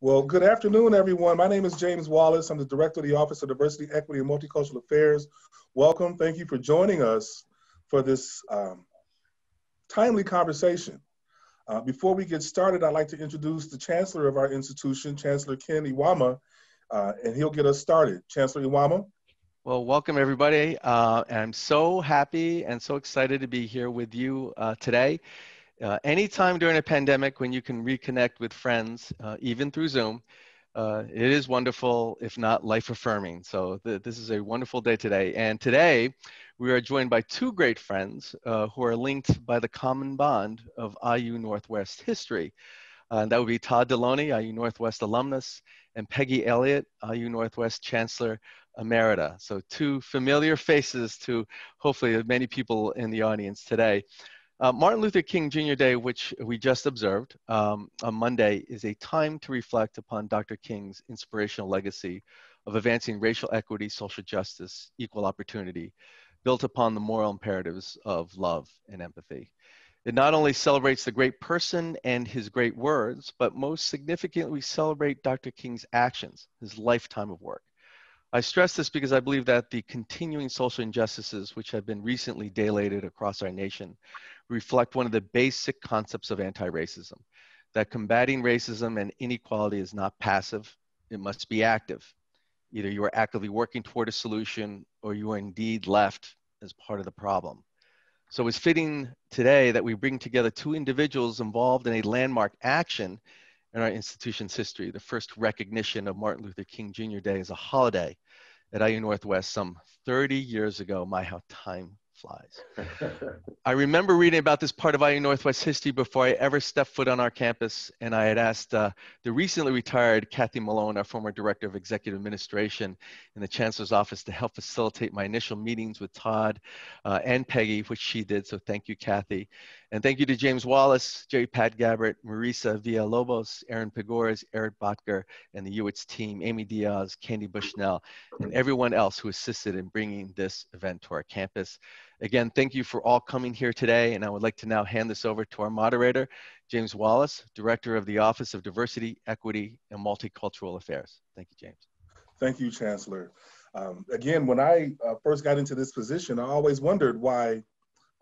Well, good afternoon, everyone. My name is James Wallace. I'm the Director of the Office of Diversity, Equity, and Multicultural Affairs. Welcome. Thank you for joining us for this um, timely conversation. Uh, before we get started, I'd like to introduce the Chancellor of our institution, Chancellor Ken Iwama, uh, and he'll get us started. Chancellor Iwama. Well, welcome everybody. Uh, I'm so happy and so excited to be here with you uh, today. Uh, anytime during a pandemic when you can reconnect with friends, uh, even through Zoom, uh, it is wonderful, if not life affirming. So th this is a wonderful day today. And today we are joined by two great friends uh, who are linked by the common bond of IU Northwest history. Uh, that would be Todd Deloney, IU Northwest alumnus, and Peggy Elliott, IU Northwest Chancellor Emerita. So two familiar faces to hopefully many people in the audience today. Uh, Martin Luther King Jr. Day, which we just observed um, on Monday, is a time to reflect upon Dr. King's inspirational legacy of advancing racial equity, social justice, equal opportunity, built upon the moral imperatives of love and empathy. It not only celebrates the great person and his great words, but most significantly, we celebrate Dr. King's actions, his lifetime of work. I stress this because I believe that the continuing social injustices which have been recently daylighted across our nation reflect one of the basic concepts of anti-racism, that combating racism and inequality is not passive, it must be active. Either you are actively working toward a solution or you are indeed left as part of the problem. So it's fitting today that we bring together two individuals involved in a landmark action in our institution's history, the first recognition of Martin Luther King Jr. Day as a holiday at IU Northwest some 30 years ago. My, how time flies. I remember reading about this part of IU Northwest history before I ever stepped foot on our campus, and I had asked uh, the recently retired Kathy Malone, our former Director of Executive Administration in the Chancellor's Office, to help facilitate my initial meetings with Todd uh, and Peggy, which she did, so thank you, Kathy. And thank you to James Wallace, Jerry Pat Gabbert, Marisa Villalobos, Aaron Pegores, Eric Botker, and the UWITS team, Amy Diaz, Candy Bushnell, and everyone else who assisted in bringing this event to our campus. Again, thank you for all coming here today, and I would like to now hand this over to our moderator, James Wallace, Director of the Office of Diversity, Equity, and Multicultural Affairs. Thank you, James. Thank you, Chancellor. Um, again, when I uh, first got into this position, I always wondered why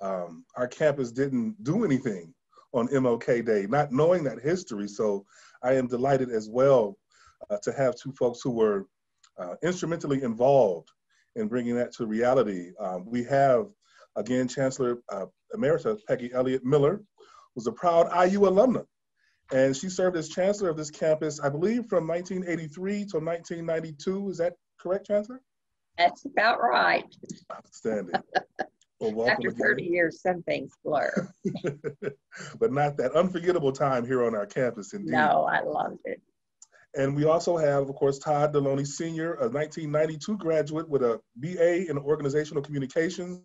um, our campus didn't do anything on MLK Day, not knowing that history. So I am delighted as well uh, to have two folks who were uh, instrumentally involved in bringing that to reality. Um, we have, again, Chancellor uh, Emerita Peggy Elliott Miller, was a proud IU alumna. And she served as chancellor of this campus, I believe, from 1983 to 1992. Is that correct, Chancellor? That's about right. Outstanding. Well, After 30 again. years, some things blur. but not that unforgettable time here on our campus, indeed. No, I loved it. And we also have, of course, Todd Deloney Sr., a 1992 graduate with a BA in Organizational Communications.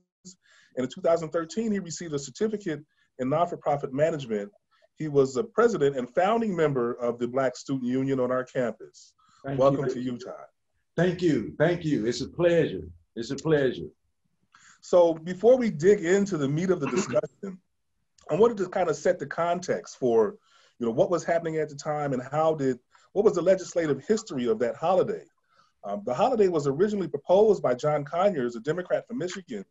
And in 2013, he received a certificate in non-for-profit management. He was the president and founding member of the Black Student Union on our campus. Thank Welcome you. to Utah. Thank you. Thank you. It's a pleasure. It's a pleasure. So before we dig into the meat of the discussion, I wanted to kind of set the context for, you know, what was happening at the time and how did, what was the legislative history of that holiday? Um, the holiday was originally proposed by John Conyers, a Democrat from Michigan,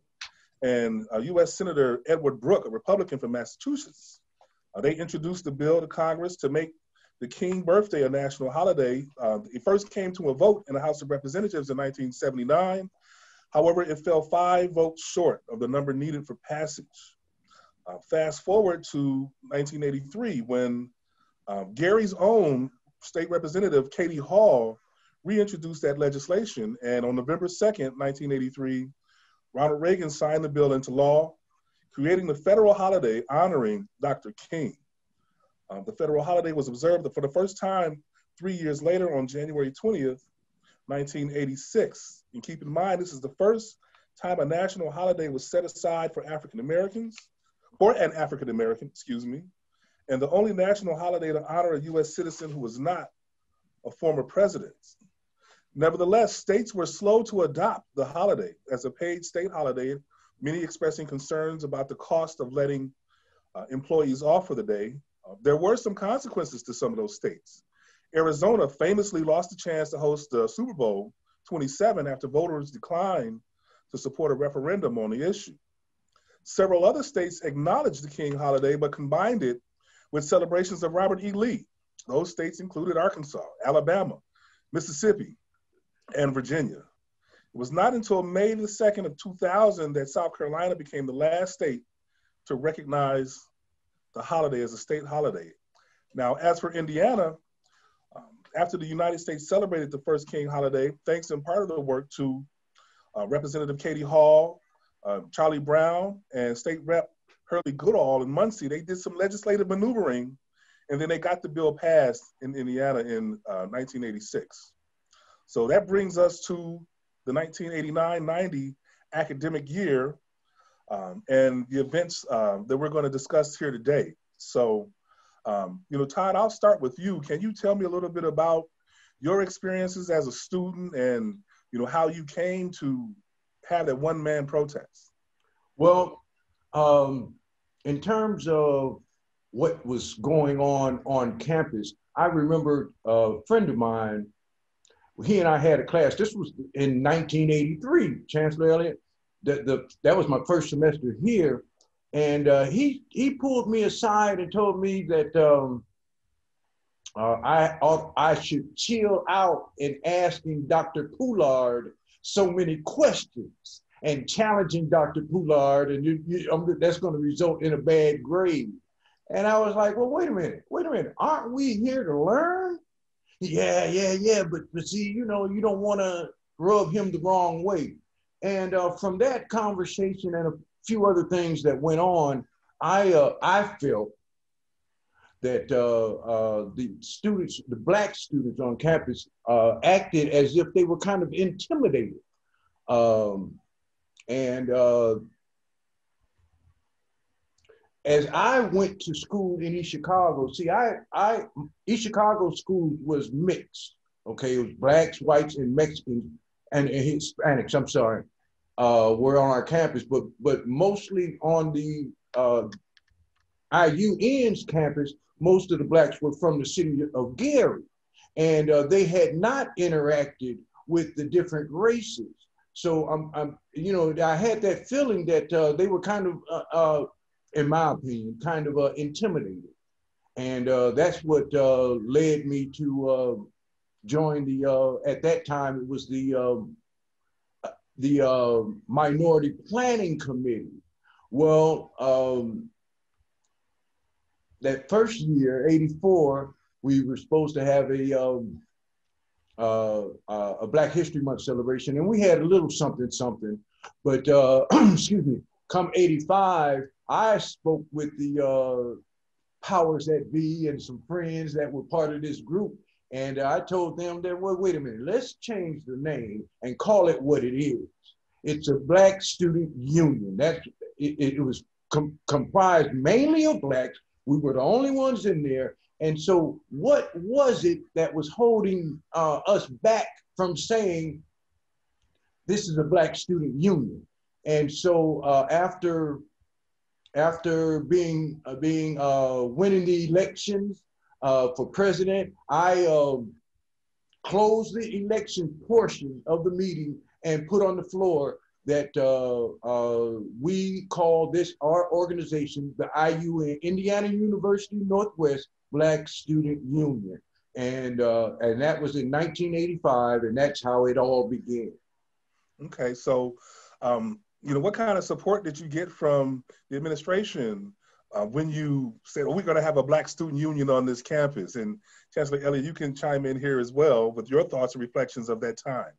and uh, U.S. Senator Edward Brooke, a Republican from Massachusetts. Uh, they introduced the bill to Congress to make the King birthday a national holiday. Uh, it first came to a vote in the House of Representatives in 1979, However, it fell five votes short of the number needed for passage. Uh, fast forward to 1983 when uh, Gary's own state representative, Katie Hall, reintroduced that legislation. And on November 2nd, 1983, Ronald Reagan signed the bill into law, creating the federal holiday honoring Dr. King. Um, the federal holiday was observed for the first time three years later on January 20th 1986. And keep in mind, this is the first time a national holiday was set aside for African Americans, or an African American, excuse me, and the only national holiday to honor a US citizen who was not a former president. Nevertheless, states were slow to adopt the holiday as a paid state holiday, many expressing concerns about the cost of letting uh, employees off for the day. Uh, there were some consequences to some of those states. Arizona famously lost the chance to host the Super Bowl 27 after voters declined to support a referendum on the issue. Several other states acknowledged the King holiday but combined it with celebrations of Robert E. Lee. Those states included Arkansas, Alabama, Mississippi, and Virginia. It was not until May the 2nd of 2000 that South Carolina became the last state to recognize the holiday as a state holiday. Now, as for Indiana, um, after the United States celebrated the first King holiday, thanks in part of the work to uh, Representative Katie Hall, uh, Charlie Brown, and State Rep Hurley Goodall in Muncie, they did some legislative maneuvering, and then they got the bill passed in Indiana in uh, 1986. So that brings us to the 1989-90 academic year um, and the events uh, that we're going to discuss here today. So, um, you know, Todd, I'll start with you. Can you tell me a little bit about your experiences as a student and, you know, how you came to have that one-man protest? Well, um, in terms of what was going on on campus, I remember a friend of mine he and I had a class. This was in 1983, Chancellor Elliott. The, the, that was my first semester here. And uh, he, he pulled me aside and told me that um, uh, I, I should chill out in asking Dr. Poulard so many questions and challenging Dr. Poulard, and you, you, that's going to result in a bad grade. And I was like, well, wait a minute, wait a minute. Aren't we here to learn? Yeah, yeah, yeah, but, but see, you know, you don't want to rub him the wrong way. And uh, from that conversation and a few other things that went on, I uh, I felt that uh, uh, the students, the black students on campus, uh, acted as if they were kind of intimidated. Um, and uh, as I went to school in East Chicago, see, I, I, East Chicago school was mixed. Okay, it was blacks, whites, and Mexicans, and, and Hispanics. I'm sorry, uh, were on our campus, but but mostly on the uh, IUN's campus, most of the blacks were from the city of Gary, and uh, they had not interacted with the different races. So I'm, I'm, you know, I had that feeling that uh, they were kind of uh, uh, in my opinion, kind of uh, intimidated. And uh, that's what uh, led me to uh, join the, uh, at that time, it was the, um, the uh, Minority Planning Committee. Well, um, that first year, 84, we were supposed to have a, um, a Black History Month celebration, and we had a little something, something. But excuse me, come 85, I spoke with the uh, powers that be and some friends that were part of this group. And I told them that, well, wait a minute, let's change the name and call it what it is. It's a Black Student Union. That's, it, it was com- comprised mainly of Blacks. We were the only ones in there. And so, what was it that was holding uh, us back from saying this is a Black Student Union? And so, uh, after after being uh, being uh, winning the elections uh, for president, I um, closed the election portion of the meeting and put on the floor that uh, uh, we call this our organization the IUN Indiana University Northwest Black Student Union, and uh, and that was in 1985, and that's how it all began. Okay, so um, you know, what kind of support did you get from the administration uh, when you said, "Oh, we're going to have a Black Student Union on this campus"? And Chancellor Elliott, you can chime in here as well with your thoughts and reflections of that time.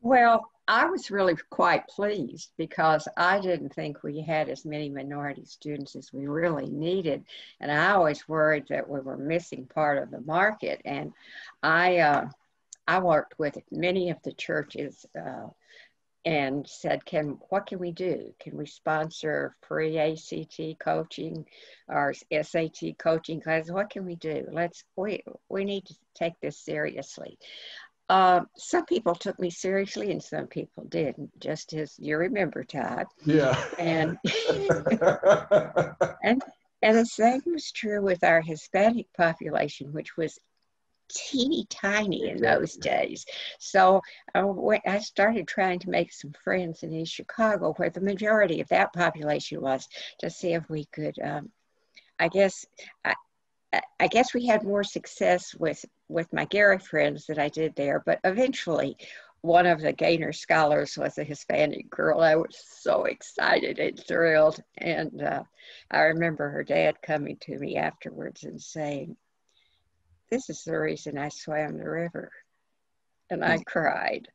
Well, I was really quite pleased because I didn't think we had as many minority students as we really needed. And I always worried that we were missing part of the market. And I, uh, I worked with many of the churches uh, and said, "Can what can we do? Can we sponsor free ACT coaching or SAT coaching classes? What can we do? Let's we we need to take this seriously." Uh, some people took me seriously and some people didn't, just as you remember, Todd. Yeah. And and And the same was true with our Hispanic population, which was teeny tiny in those days. So uh, I started trying to make some friends in East Chicago, where the majority of that population was, to see if we could. Um, I guess I, I guess we had more success with with my Gary friends that I did there, but eventually one of the Gaynor scholars was a Hispanic girl. I was so excited and thrilled. And uh, I remember her dad coming to me afterwards and saying, This is the reason I swam the river. And I cried.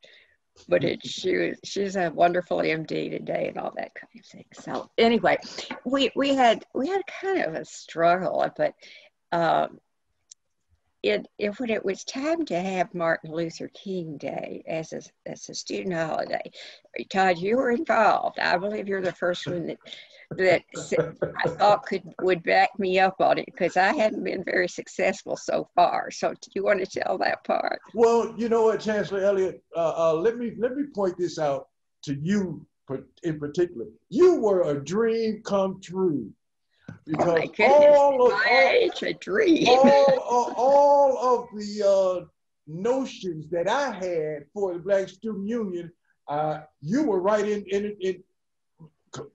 But it, she was, she's a wonderful MD today and all that kind of thing. So anyway, we, we had we had kind of a struggle, but um, it, it, when it was time to have Martin Luther King Day as a, as a student holiday, Todd, you were involved. I believe you're the first one that that I thought could would back me up on it because I hadn't been very successful so far. So, do you want to tell that part? Well, you know what, Chancellor Elliott, uh, uh, let me let me point this out to you in particular. You were a dream come true because oh all of all, a dream. all, all of the uh, notions that I had for the Black Student Union, uh, you were right in, in, in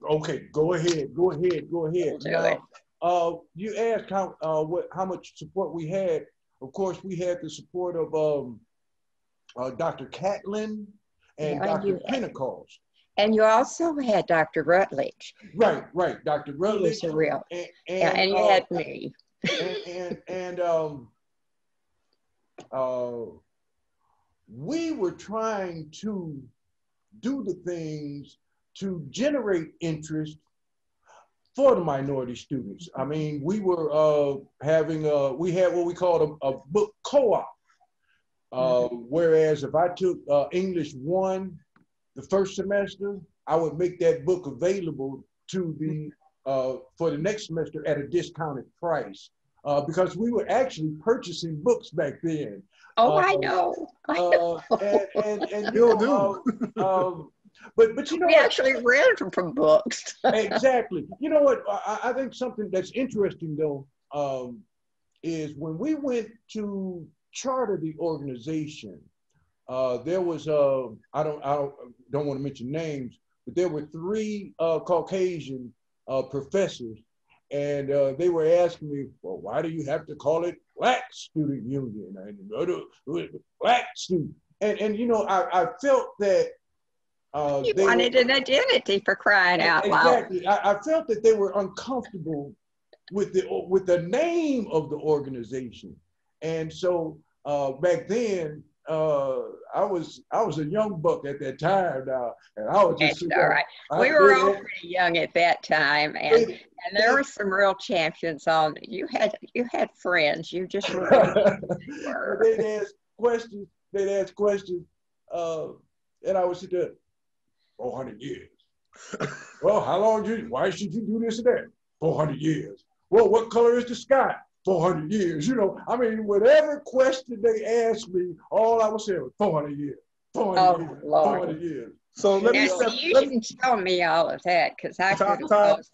okay, go ahead, go ahead, go ahead. Now, uh, you asked how uh, what how much support we had. Of course, we had the support of um, uh, Dr. Catlin and yeah, Dr. Pentecost. And you also had Dr. Rutledge. Right, right. Dr. Rutledge. He was real. And, and, yeah, and you uh, had me. and, and, and um, uh, we were trying to do the things to generate interest for the minority students. I mean, we were uh, having, a, we had what we called a, a book co-op. Uh, mm-hmm. Whereas if I took uh, English one the first semester, I would make that book available to the uh, for the next semester at a discounted price uh, because we were actually purchasing books back then. Oh, uh, I know. I uh, know. and and, and you know, uh, um, but but you know, we what? actually read from, from books. exactly. You know what? I, I, think something that's interesting though um, is when we went to charter the organization. Uh, there was uh, I don't I don't don't want to mention names, but there were three uh, Caucasian uh, professors, and uh, they were asking me, well, why do you have to call it Black Student Union and Black Student? And and you know I, I felt that. Uh, you wanted were, an identity for crying out loud. Exactly. I, I felt that they were uncomfortable with the with the name of the organization, and so uh, back then uh, I was I was a young buck at that time now, and I was just all right. We were all pretty young at that time, and and there were some real champions on. You had you had friends. You just they'd ask questions. They'd ask questions, uh, and I would sit there. Four hundred years. well, how long did you? Why should you do this and that? Four hundred years. Well, what color is the sky? 400 years. You know, I mean, whatever question they asked me, all I was saying was 400 years, 400 oh, years, Lord. 400 years. So let me. Step, you let shouldn't tell me all of that because I could have caused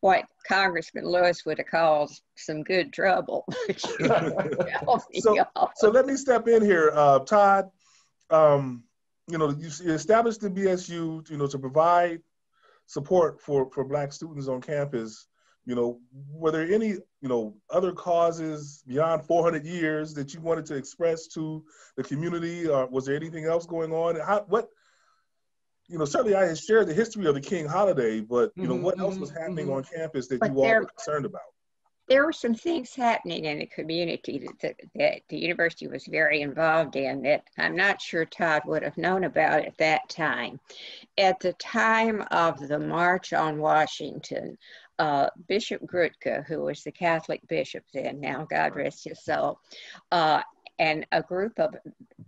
what Congressman Lewis would have caused some good trouble. so, so let me step in here, uh, Todd. Um, you know, you established the BSU, you know, to provide support for for Black students on campus you know, were there any, you know, other causes beyond 400 years that you wanted to express to the community? Or was there anything else going on? How, what, you know, certainly I had shared the history of the King holiday, but, you know, mm-hmm, what else was mm-hmm, happening mm-hmm. on campus that but you all were concerned about? There were some things happening in the community that, that the university was very involved in that I'm not sure Todd would have known about at that time. At the time of the March on Washington, uh, Bishop Grutka, who was the Catholic bishop then, now God rest his soul, uh, and a group of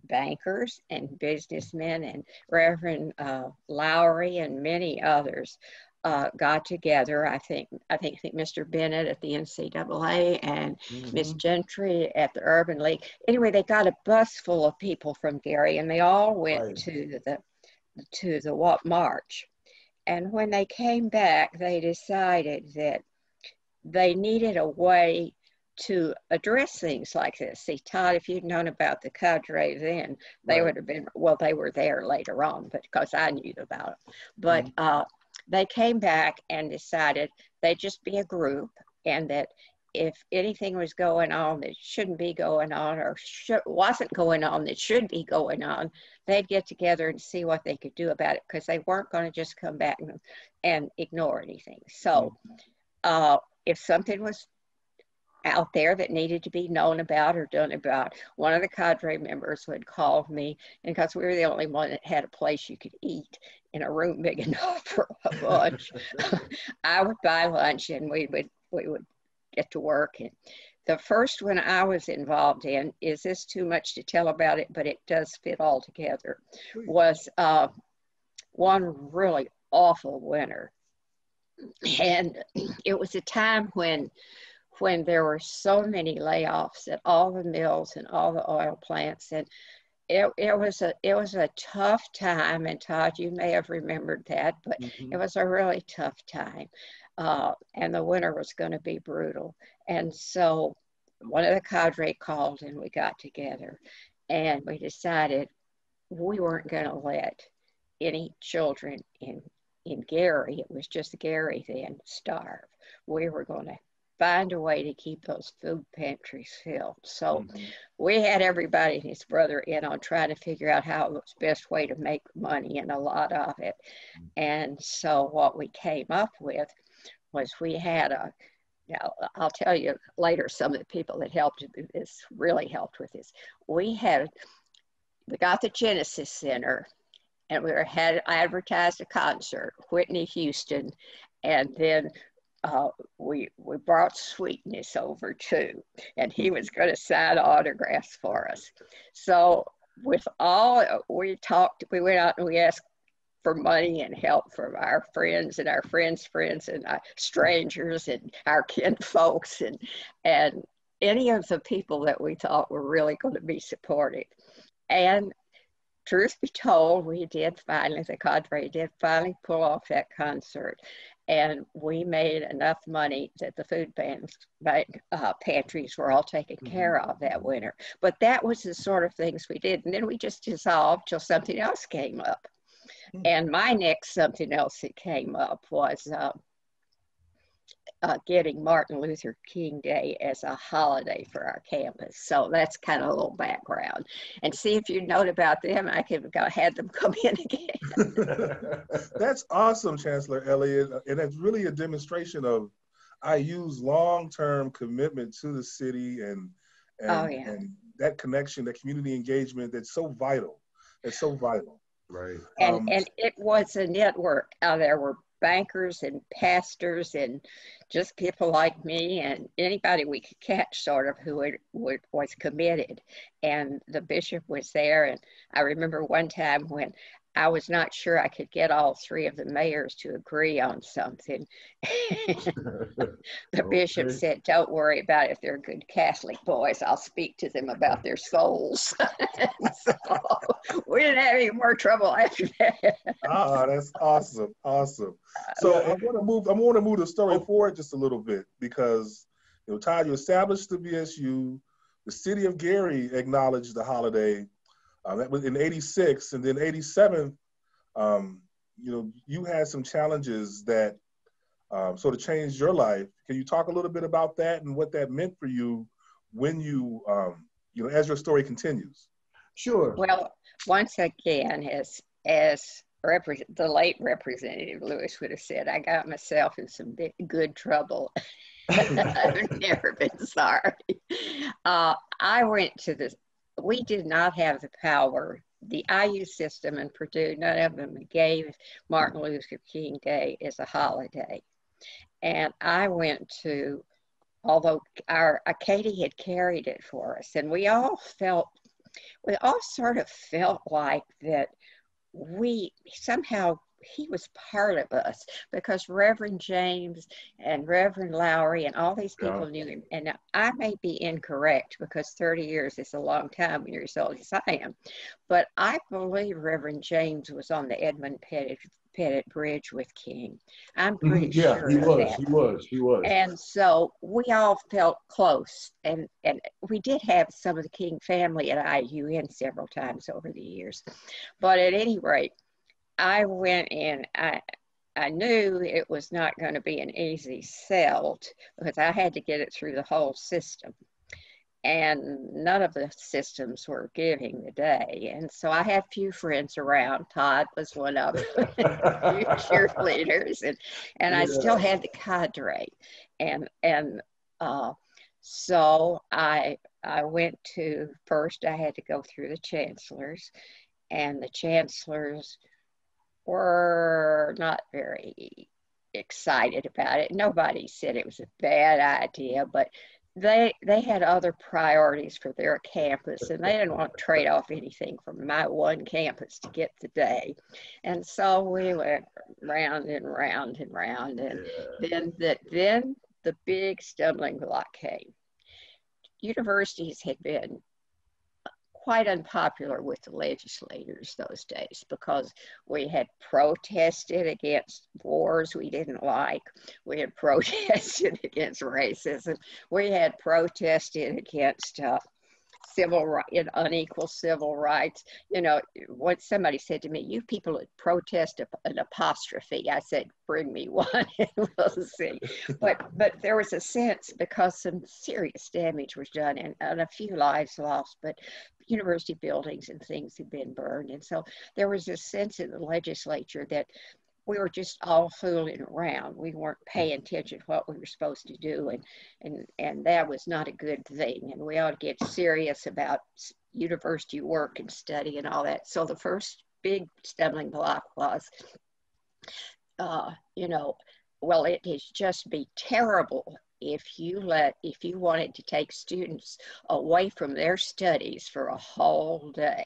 bankers and businessmen and Reverend uh, Lowry and many others uh, got together. I think I think, I think Mr. Bennett at the NAACP and mm-hmm. Miss Gentry at the Urban League. Anyway, they got a bus full of people from Gary, and they all went right. to the to the what march. And when they came back, they decided that they needed a way to address things like this. See, Todd, if you'd known about the cadre then, they right. would have been, well, they were there later on, but because I knew about it. But mm-hmm. uh, they came back and decided they'd just be a group and that if anything was going on that shouldn't be going on or wasn't going on that should be going on, they'd get together and see what they could do about it because they weren't going to just come back and, and ignore anything. So uh, if something was out there that needed to be known about or done about. One of the cadre members would call me, and because we were the only one that had a place you could eat in a room big enough for a lunch, I would buy lunch and we would we would get to work. And the first one I was involved in is this too much to tell about it, but it does fit all together. Was uh, one really awful winter, and it was a time when when there were so many layoffs at all the mills and all the oil plants and it, it was a it was a tough time and Todd you may have remembered that but mm-hmm. it was a really tough time uh, and the winter was going to be brutal and so one of the cadre called and we got together and we decided we weren't going to let any children in in Gary it was just Gary then starve we were going to find a way to keep those food pantries filled. So mm-hmm. we had everybody and his brother in on trying to figure out how it was best way to make money and a lot of it. Mm-hmm. And so what we came up with was we had a now I'll tell you later some of the people that helped this really helped with this. We had we got the Genesis Center and we were had advertised a concert, Whitney Houston, and then uh, we we brought Sweetness over too, and he was going to sign autographs for us. So with all we talked, we went out and we asked for money and help from our friends and our friends' friends and uh, strangers and our kin folks and and any of the people that we thought were really going to be supportive. And truth be told, we did finally, the cadre did finally pull off that concert and we made enough money that the food banks, uh, pantries were all taken mm-hmm. care of that winter. But that was the sort of things we did. And then we just dissolved till something else came up. Mm-hmm. And my next something else that came up was uh, uh, getting Martin Luther King Day as a holiday for our campus. So that's kind of a little background. And see if you note about them, I could go had them come in again. that's awesome, Chancellor Elliott. And it's really a demonstration of IU's long-term commitment to the city and and, oh, yeah. and that connection, that community engagement that's so vital. That's so vital. Right. And um, and it was a network. Uh, there were bankers and pastors and just people like me and anybody we could catch sort of who would, would, was committed and the bishop was there and i remember one time when I was not sure I could get all three of the mayors to agree on something. the okay. bishop said, Don't worry about it. If they're good Catholic boys, I'll speak to them about their souls. so we didn't have any more trouble after that. ah, that's awesome. Awesome. So I want to move, I want to move the story forward just a little bit because you know, Todd, you established the BSU. The city of Gary acknowledged the holiday uh, that was in 86 and then 87, um, you know, you had some challenges that um, sort of changed your life. Can you talk a little bit about that and what that meant for you when you, um, you know, as your story continues? Sure. Well, once again, as, as repre- the late Representative Lewis would have said, I got myself in some big, good trouble. I've never been sorry. Uh, I went to the we did not have the power. The IU system in Purdue, none of them gave Martin Luther King Day as a holiday. And I went to, although our Katie had carried it for us, and we all felt, we all sort of felt like that we somehow he was part of us because Reverend James and Reverend Lowry and all these people yeah. knew him. And I may be incorrect because 30 years is a long time when you're as old as I am, but I believe Reverend James was on the Edmund Pettus Pettit Bridge with King. I'm pretty Mhm. Yeah, sure he of was, that. he was, he was. And so we all felt close, and and we did have some of the King family at IUN several times over the years. But at any rate, I went in. I I knew it was not going to be an easy sell because I had to get it through the whole system. And none of the systems were giving the day. And so I had few friends around. Todd was one of them, cheerleaders, and, and I still had the cadre. And and uh, so I I went to first I had to go through the chancellors, and the chancellors were not very excited about it. Nobody said it was a bad idea, but they they had other priorities for their campus and they didn't want to trade off anything from my one campus to get the day. And so we went round and round and round and then that then the big stumbling block came. Universities had been quite unpopular with the legislators those days because we had protested against wars we didn't like. We had protested against racism. We had protested against uh, civil right, unequal civil rights. You know, once somebody said to me, "You people protest an apostrophe," I said, "Bring me one, and we'll see." But but there was a sense because some serious damage was done and, and a few lives lost, but university buildings and things had been burned, and so there was a sense in the legislature that we were just all fooling around. We weren't paying attention to what we were supposed to do, and and and that was not a good thing. And we ought to get serious about university work and study and all that. So the first big stumbling block was, uh, you know, well, it is just be terrible if you let if you wanted to take students away from their studies for a whole day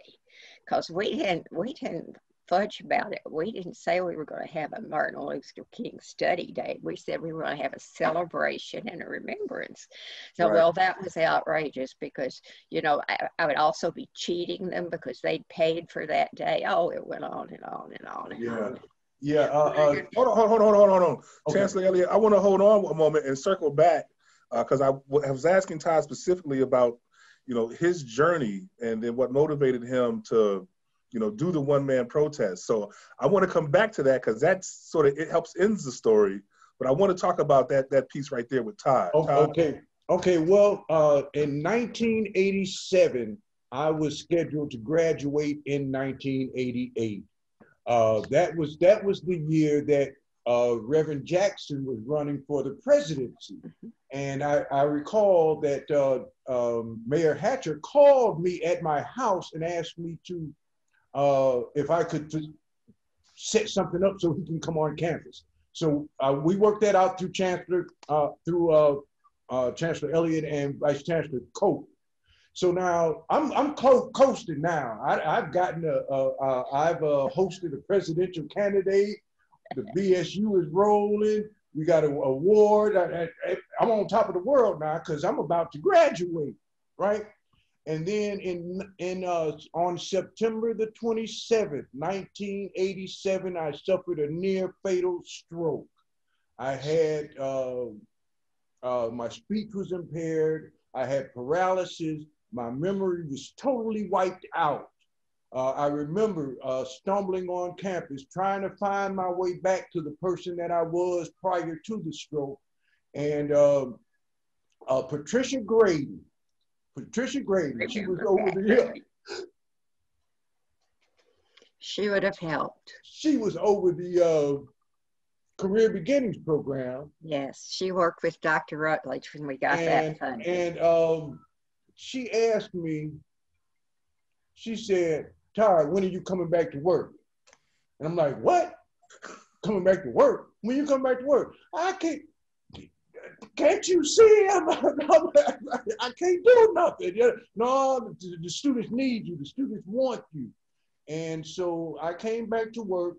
because we didn't we didn't fudge about it. We didn't say we were going to have a Martin Luther King study day. We said we were going to have a celebration and a remembrance. So, Right. well, that was outrageous because, you know, I, I would also be cheating them because they'd paid for that day. Oh, it went on and on and on and Yeah. on. Yeah, uh, uh, Hold on, hold on, hold on, hold on. Okay. Chancellor Elliott, I want to hold on a moment and circle back because I w- I was asking Todd specifically about, you know, his journey and then what motivated him to, you know, do the one man protest. So I want to come back to that because that's sort of it helps ends the story. But I want to talk about that that piece right there with Todd. O- Todd, Okay, okay. Well, uh, in 1987, I was scheduled to graduate in 1988. Uh, that was that was the year that uh, Reverend Jackson was running for the presidency, and I, I recall that uh, um, Mayor Hatcher called me at my house and asked me to uh, if I could set something up so he can come on campus. So uh, we worked that out through Chancellor uh, through uh, uh, Chancellor Elliott and Vice Chancellor Cope. So now I'm I'm co- coasting now. I, I've gotten a, a, a I've uh, hosted a presidential candidate. The BSU is rolling. We got an award. I, I'm on top of the world now because I'm about to graduate, right? And then in in uh, on September the 27th, 1987, I suffered a near fatal stroke. I had uh, uh, my speech was impaired. I had paralysis. My memory was totally wiped out. Uh, I remember uh, stumbling on campus, trying to find my way back to the person that I was prior to the stroke. And um, uh, Patricia Grady, Patricia Grady, she was over the hill. She would have helped. She was over the uh, Career Beginnings program. Yes, she worked with Dr. Rutledge when we got and, that funded. and um, she asked me, she said, Todd, when are you coming back to work? And I'm like, what? Coming back to work? When you come back to work? I can't, can't you see? I'm, I'm- I can't do nothing. Yeah, No, the, the students need you. The students want you. And so I came back to work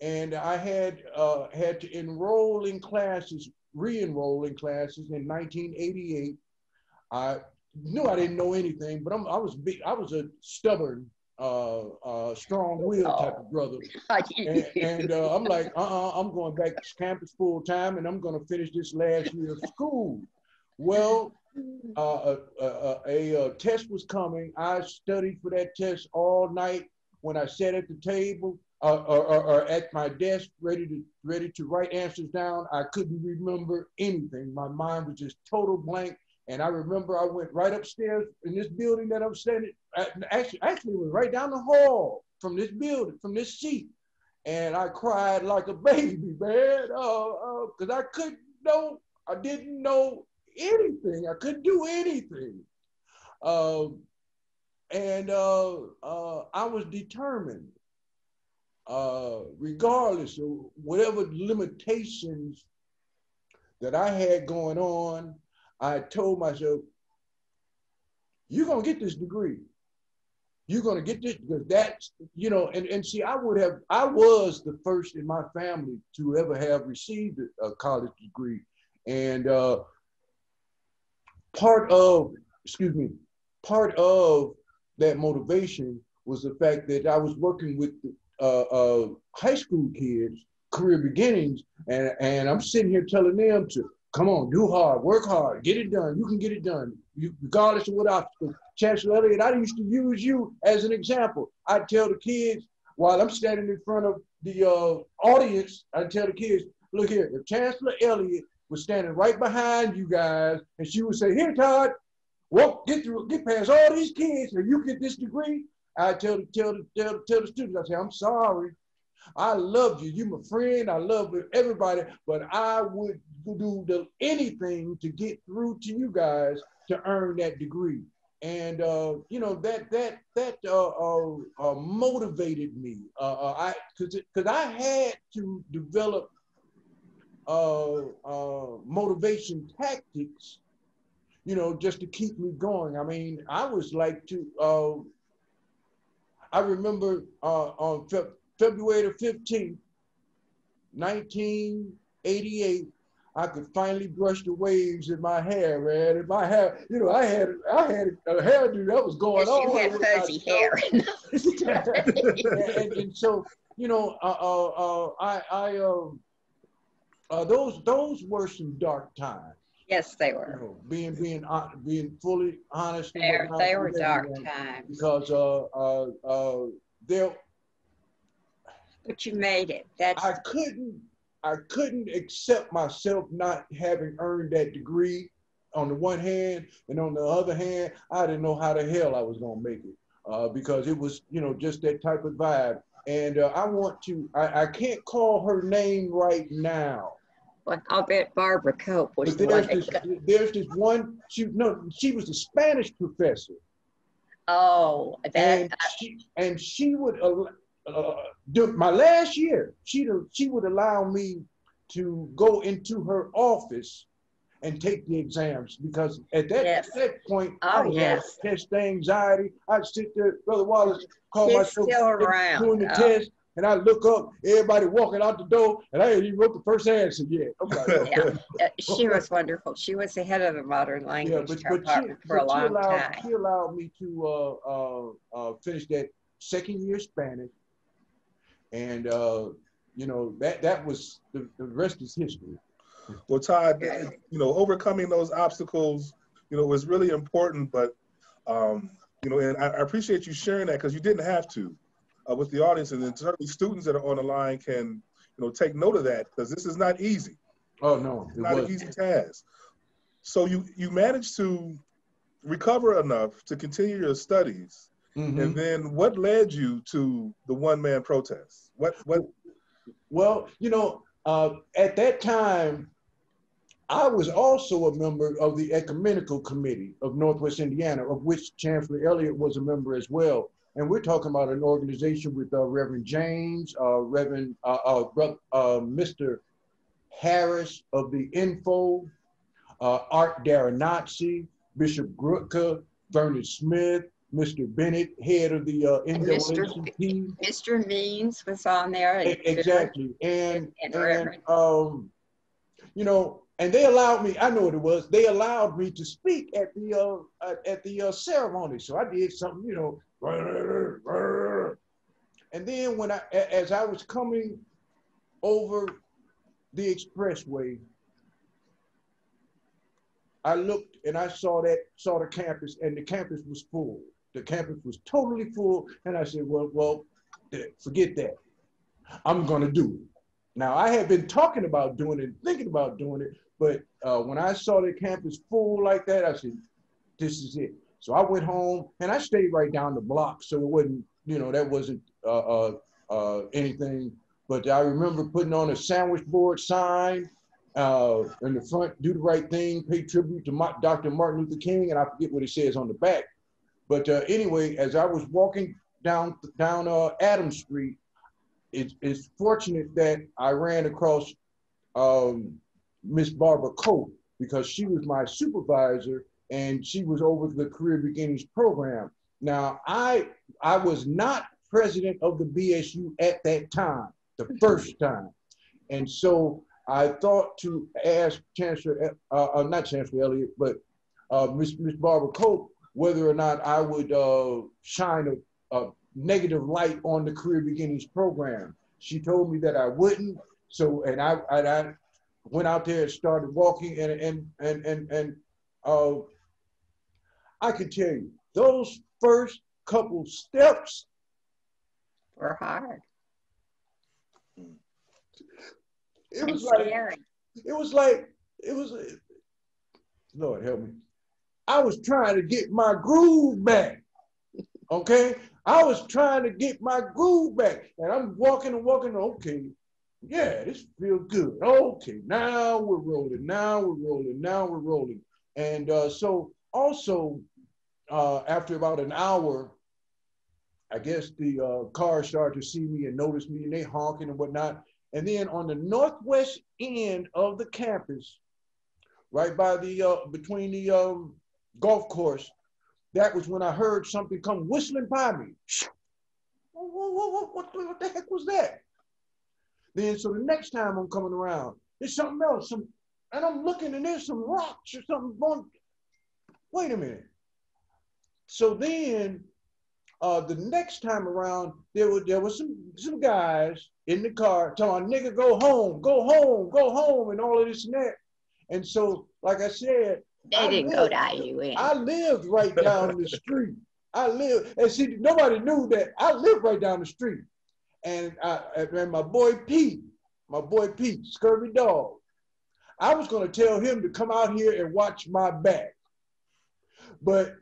and I had uh, had to enroll in classes, re-enroll in classes in 1988. I knew I didn't know anything, but I'm, I was big, I was a stubborn uh, uh, strong will type of brother. And, and uh, I'm like, uh-uh, I'm going back to campus full time and I'm going to finish this last year of school. Well, uh, a, a, a, test was coming. I studied for that test all night. When I sat at the table uh, or, or, or, at my desk, ready to ready to write answers down, I couldn't remember anything. My mind was just total blank. And I remember I went right upstairs in this building that I'm standing. Actually, actually, it was right down the hall from this building, from this seat. And I cried like a baby, man, because uh, uh, I couldn't know, I didn't know anything. I couldn't do anything. Um, and uh, uh, I was determined, uh, regardless of whatever limitations that I had going on, I told myself, you're to get this degree. You're going to get this because that's, you know, and, and see, I would have, I was the first in my family to ever have received a college degree. And uh, part of, excuse me, part of that motivation was the fact that I was working with uh, uh, high school kids, career beginnings, and, and I'm sitting here telling them to come on, do hard, work hard, get it done. You can get it done, you, regardless of what obstacles. Chancellor Elliott, I used to use you as an example. I tell the kids while I'm standing in front of the uh, audience, I tell the kids, look here, if Chancellor Elliott was standing right behind you guys, and she would say, "Here, Todd, walk, get through, get past all these kids, and you get this degree." I tell the tell tell the tell the students, I say, "I'm sorry, I love you. You my friend. I love everybody, but I would do the, anything to get through to you guys to earn that degree." And uh, you know that that that uh, uh, uh motivated me. Uh, uh, I because because I had to develop uh, uh, motivation tactics, you know, just to keep me going. I mean, I was like to, I remember on February the 15th, 1988, I could finally brush the waves in my hair, man. And my hair, you know, I had I had a hairdo that was going on. You had fuzzy hair. and, and, and, so, you know, uh, uh, uh, I I um, uh, those those were some dark times. Yes, they were. You know, being being uh, being fully honest. They, they were dark times. Because uh, uh, uh, there. But you made it. That's. I couldn't. I couldn't accept myself not having earned that degree. On the one hand, and on the other hand, I didn't know how the hell I was gonna make it uh, because it was, you know, just that type of vibe. And uh, I want to. I, I can't call her name right now well, I'll bet Barbara Cope was the there's this, there's this one. She no, she was a Spanish professor. Oh, that. And she, and she would uh, my last year. She she would allow me to go into her office and take the exams because at that, yes. at that point oh, I yes. test anxiety. I'd sit there, Brother Wallace, call myself doing the oh. test, and I look up, everybody walking out the door, and I ain't even wrote the first answer yet. Like, yeah, uh, she was wonderful. She was the head of the modern language yeah, but, but she, for a long she allowed, time. She allowed me to uh, uh, uh, finish that second year Spanish, and uh, you know that that was the, the rest is history. Well, Todd, you know, overcoming those obstacles, you know, was really important. But um, you know, and I, I appreciate you sharing that because you didn't have to uh, with the audience, and then certainly students that are on the line can, you know, take note of that because this is not easy. Oh no, it's not an easy task. So you you managed to recover enough to continue your studies, mm-hmm. and then what led you to the one man protest? What what? Well, you know, uh, at that time, I was also a member of the Ecumenical Committee of Northwest Indiana, of which Chancellor Elliott was a member as well. And we're talking about an organization with uh, Reverend James, uh, Reverend uh, uh, uh Mr. Harris of the Info, uh, Art Daranazzi, Bishop Grutka, Vernon Smith, Mr. Bennett, head of the uh, NAACP. Mr. Means was on there. exactly. And, and, and um, you know, and they allowed me. I know what it was. They allowed me to speak at the uh, at the uh, ceremony. So I did something, you know. And then when I, as I was coming over the expressway, I looked and I saw that saw the campus, and the campus was full. The campus was totally full, and I said, "Well, well, forget that. I'm gonna do it." Now I had been talking about doing it, thinking about doing it, but uh, when I saw the campus full like that, I said, "This is it." So I went home and I stayed right down the block, so it wasn't, you know, that wasn't uh, uh, uh anything. But I remember putting on a sandwich board sign uh, in the front, do the right thing, pay tribute to Dr. Martin Luther King, and I forget what it says on the back. But uh, anyway, as I was walking down down uh, Adams Street, it, it's fortunate that I ran across um, Miss Barbara Cope because she was my supervisor and she was over the Career Beginnings program. Now, I I was not president of the BSU at that time, the first time, and so I thought to ask Chancellor, uh, uh, not Chancellor Elliott, but uh, Miss Miss Barbara Cope whether or not I would uh, shine a, a, negative light on the Career Beginnings program. She told me that I wouldn't. So, and I, I, I went out there and started walking, and and and and and uh, I can tell you those first couple steps were hard. It was like it was like it was. Lord help me. I was trying to get my groove back. Okay, I was trying to get my groove back, and I'm walking and walking. Okay, yeah, this feels good. Okay, now we're rolling. Now we're rolling. Now we're rolling. And uh, so also uh, after about an hour, I guess the uh, started to see me and notice me, and they honking and whatnot. And then on the northwest end of the campus, right by the uh, between the um, golf course, that was when I heard something come whistling by me. What, what, what, what, the heck was that? Then so the next time I'm coming around, there's something else. Some, and I'm looking and there's some rocks or something. Wait a minute. So then uh, the next time around, there were there was some some guys in the car telling nigga go home, go home, go home, and all of this and that. And so, like I said, they I didn't lived, go to IUN. I lived right down the street. I lived, and see, nobody knew that I lived right down the street. And, I, and my boy Pete, my boy Pete, Scurvy Dog, I was going to tell him to come out here and watch my back. But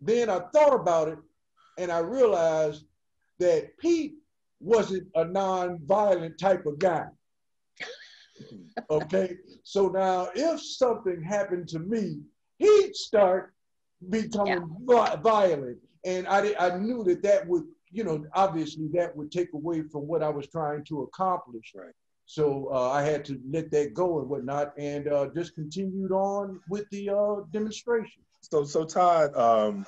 then I thought about it and I realized that Pete wasn't a non-violent type of guy. Okay, so now if something happened to me, he'd start becoming yeah. violent, and I I knew that that would you know obviously that would take away from what I was trying to accomplish. Right. So uh, I had to let that go and whatnot, and uh, just continued on with the uh, demonstration. So so Todd, um,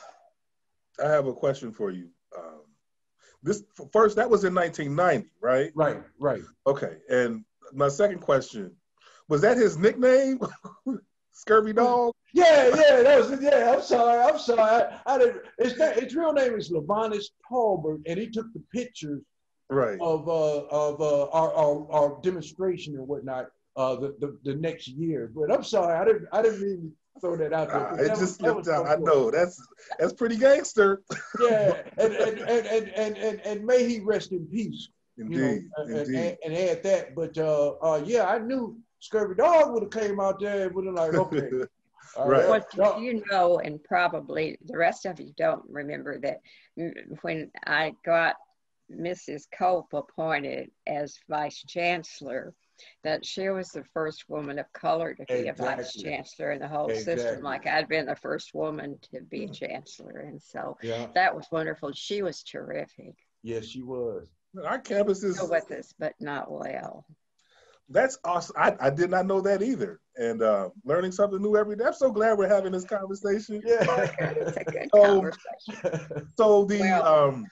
I have a question for you. Um, this first that was in 1990, right? Right, right. Okay, and my second question was that his nickname, Scurvy Dog? Yeah, yeah, that was yeah. I'm sorry, I'm sorry. I, I didn't. His, his real name is Levonis Talbert, and he took the pictures right of uh, of uh, our, our, our demonstration and whatnot uh, the, the the next year. But I'm sorry, I didn't I didn't mean throw that out there. Uh, it just slipped out. I know that's that's pretty gangster. yeah, and and, and and and and and may he rest in peace. Indeed, you know, indeed. And, and, add that. But uh, uh, yeah, I knew Scurvy Dog would have came out there and would have like, okay. right. What you know, and probably the rest of you don't remember that when I got Mrs. Cope appointed as vice chancellor, that she was the first woman of color to be exactly. a vice chancellor in the whole exactly. system. Like I'd been the first woman to be a mm. chancellor, and so yeah. that was wonderful. She was terrific. Yes, she was. Our campus is Still with us, but not well. That's awesome. I, I did not know that either, and uh, learning something new every day. I'm so glad we're having this conversation. Yeah, it's a good so, conversation. So the well, um,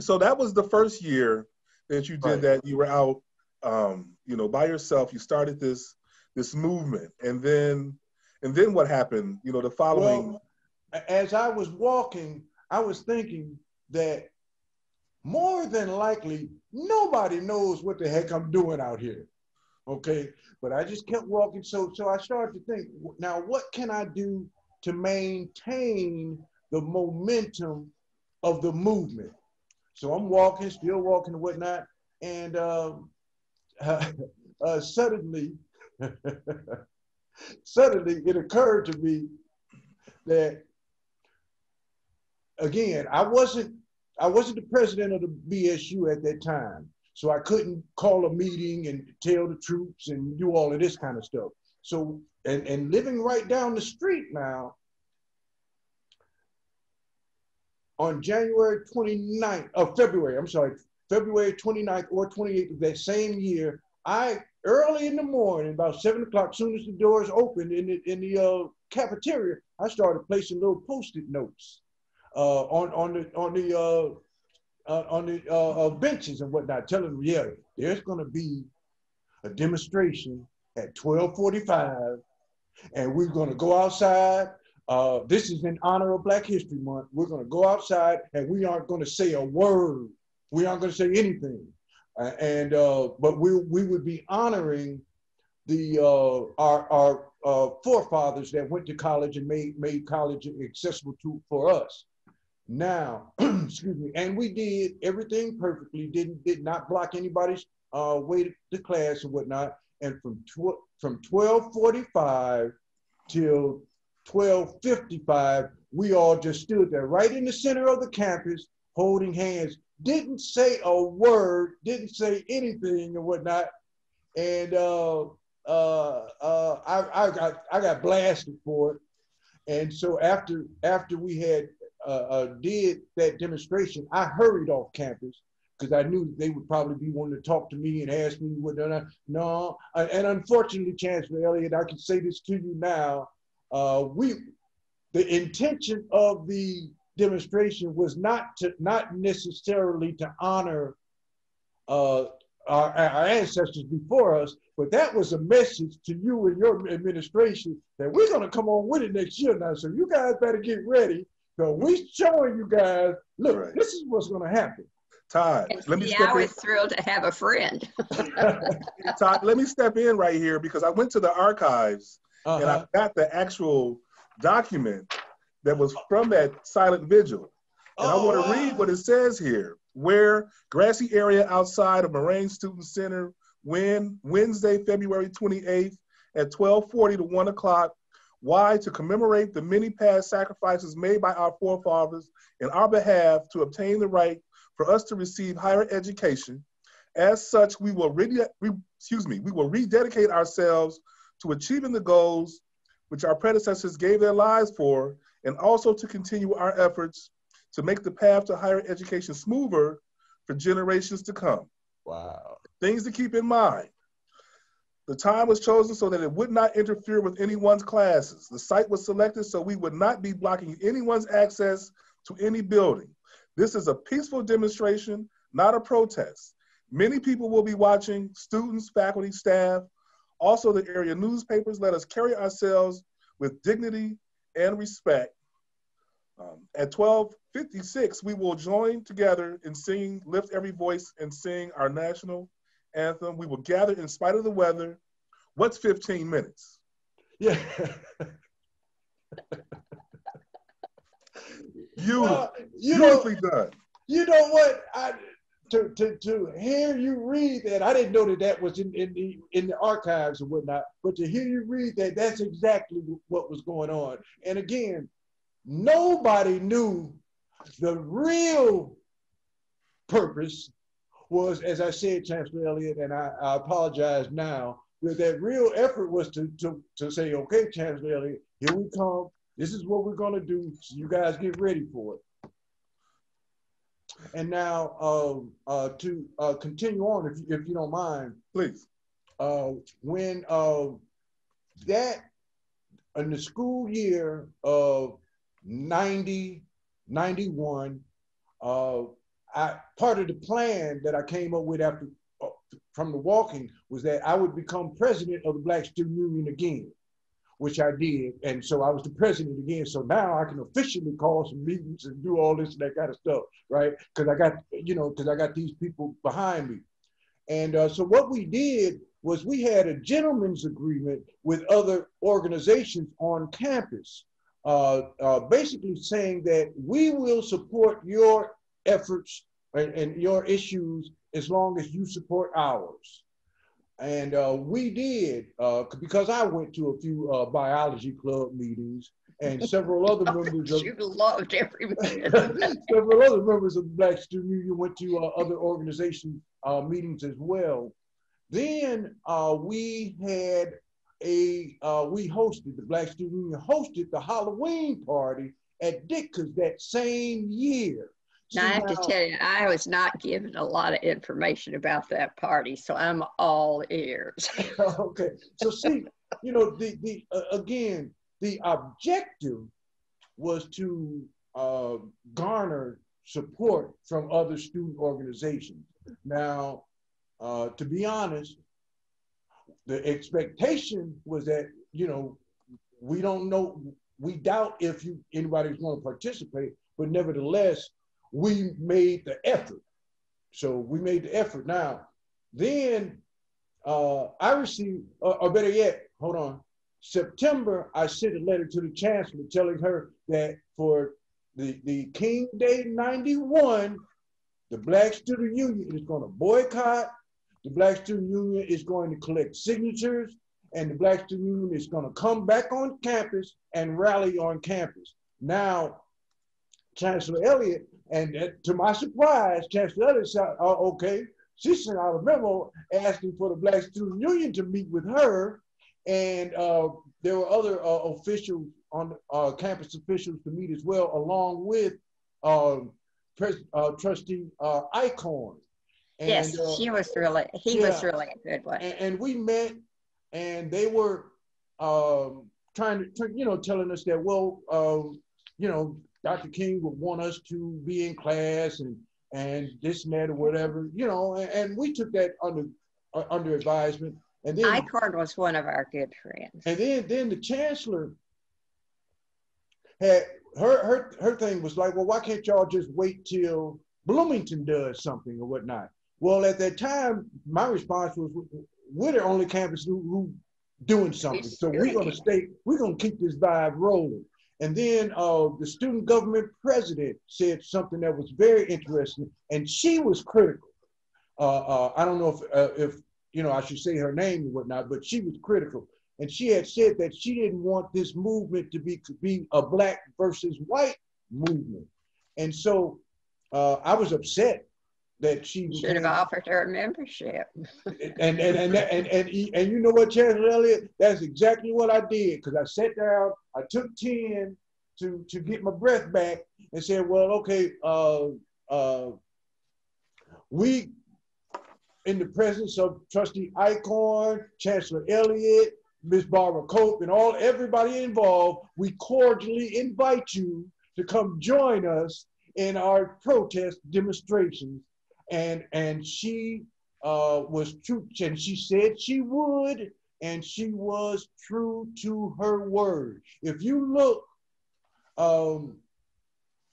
so that was the first year that you did right. that. You were out um, you know, by yourself. You started this this movement, and then and then what happened? You know, the following. Well, as I was walking, I was thinking that more than likely nobody knows what the heck I'm doing out here. Okay, but I just kept walking. So so I started to think, now what can I do to maintain the momentum of the movement? So I'm walking, still walking and whatnot, and um, uh, suddenly, suddenly it occurred to me that again, I wasn't I wasn't the president of the BSU at that time. So I couldn't call a meeting and tell the troops and do all of this kind of stuff. So and, and living right down the street now, on January 29th of February, I'm sorry, February 29th or 28th of that same year, I early in the morning, about seven o'clock, soon as the doors opened in the in the uh, cafeteria, I started placing little post-it notes uh, on on the on the uh, uh, on the uh, uh, benches and whatnot, telling them, yeah, there's going to be a demonstration at 12:45, and we're going to go outside. Uh, this is in honor of Black History Month. We're going to go outside, and we aren't going to say a word. We aren't going to say anything. Uh, and but we we would be honoring the our our forefathers that went to college and made made college accessible to for us. Now, excuse me, and we did everything perfectly. Didn't did not block anybody's uh, way to class and whatnot. And from tw- from twelve forty five till twelve fifty five, we all just stood there, right in the center of the campus, holding hands. Didn't say a word. Didn't say anything and whatnot. And uh, uh, uh, I, I got I got blasted for it. And so after after we had uh, uh, did that demonstration, I hurried off campus because I knew they would probably be wanting to talk to me and ask me what. Uh, no, and unfortunately, Chancellor Elliott, I can say this to you now. Uh, we, the intention of the demonstration was not to not necessarily to honor uh, our, our, ancestors before us, but that was a message to you and your administration that we're going to come on with it next year now. So you guys better get ready so we showing you guys, look, right. this is what's going to happen. Todd, let me step I was in. thrilled to have a friend. Todd, let me step in right here because I went to the archives uh-huh. and I got the actual document that was from that silent vigil. And oh, I want to wow. read what it says here. Where grassy area outside of Moraine Student Center, when Wednesday, February 28th at 1240 to 1 o'clock, why? To commemorate the many past sacrifices made by our forefathers in our behalf to obtain the right for us to receive higher education. As such, we will re- excuse me, we will rededicate ourselves to achieving the goals which our predecessors gave their lives for, and also to continue our efforts to make the path to higher education smoother for generations to come. Wow. Things to keep in mind. The time was chosen so that it would not interfere with anyone's classes. The site was selected so we would not be blocking anyone's access to any building. This is a peaceful demonstration, not a protest. Many people will be watching, students, faculty, staff, also the area newspapers. Let us carry ourselves with dignity and respect. Um, at 1256, we will join together in singing, lift every voice and sing our national anthem. We will gather in spite of the weather. What's 15 minutes? Yeah. you, uh, you beautifully know, done. You know what? I, to, to, to hear you read that, I didn't know that that was in, in, the, in the archives and whatnot, but to hear you read that, that's exactly what was going on. And again, nobody knew the real purpose was, as I said, Chancellor Elliott, and I, I apologize now, that that real effort was to, to, to say, okay, Chancellor Elliott, here we come. This is what we're going to do. So you guys get ready for it. And now uh, uh, to uh, continue on, if, if you don't mind. Please. Uh, when uh, that, in the school year of 90, 91, uh, I, part of the plan that I came up with after uh, from the walking was that I would become president of the Black Student Union again, which I did. And so I was the president again. So now I can officially call some meetings and do all this and that kind of stuff, right? Because I got, you know, because I got these people behind me. And uh, so what we did was we had a gentleman's agreement with other organizations on campus, uh, uh, basically saying that we will support your efforts and, and your issues as long as you support ours. And uh, we did, uh, because I went to a few uh, biology club meetings and several other members of you loved every several other members of the Black Student Union went to uh, other organization uh, meetings as well. Then uh, we had a we hosted the Black Student Union hosted the Halloween party at Ditka's that same year. Now, I have to tell you, I was not given a lot of information about that party, so I'm all ears. okay, so see, you know, the the uh, again, the objective was to uh, garner support from other student organizations. Now, uh, to be honest, the expectation was that you know we don't know, we doubt if you anybody's going to participate, but nevertheless we made the effort. So we made the effort. Now, then uh, I received, uh, or better yet, hold on. September, I sent a letter to the chancellor telling her that for the, the King Day 91, the Black Student Union is going to boycott. The Black Student Union is going to collect signatures, and the Black Student Union is going to come back on campus and rally on campus. Now, Chancellor Elliott and to my surprise, Chancellor Elliott said, oh, okay. She sent out a memo asking for the Black Student Union to meet with her. And uh, there were other uh, officials on uh, campus officials to meet as well, along with um, uh, Trustee uh, Icorn. And, yes, uh, she was really, he yeah, was really a good one. And, and we met, and they were um, trying to, you know, telling us that, well, um, you know, Dr. King would want us to be in class and and this and that or whatever, you know, and, and we took that under uh, under advisement. And then Icorn was one of our good friends. And then then the chancellor had her her her thing was like, well, why can't y'all just wait till Bloomington does something or whatnot? Well, at that time, my response was, we're the only campus who, who doing something, so we're gonna stay, we're gonna keep this vibe rolling. And then uh, the student government president said something that was very interesting, and she was critical. Uh, uh, I don't know if, uh, if you know I should say her name or whatnot, but she was critical, and she had said that she didn't want this movement to be to be a black versus white movement, and so uh, I was upset that she should have offered her a membership. and, and, and, and, and, and, you know what, Chancellor Elliott? That's exactly what I did because I sat down, I took 10 to, to get my breath back and said, well, okay, uh, uh, we, in the presence of Trustee Icorn, Chancellor Elliott, Ms. Barbara Cope, and all everybody involved, we cordially invite you to come join us in our protest demonstrations and and she uh, was true, and she said she would, and she was true to her word. If you look um,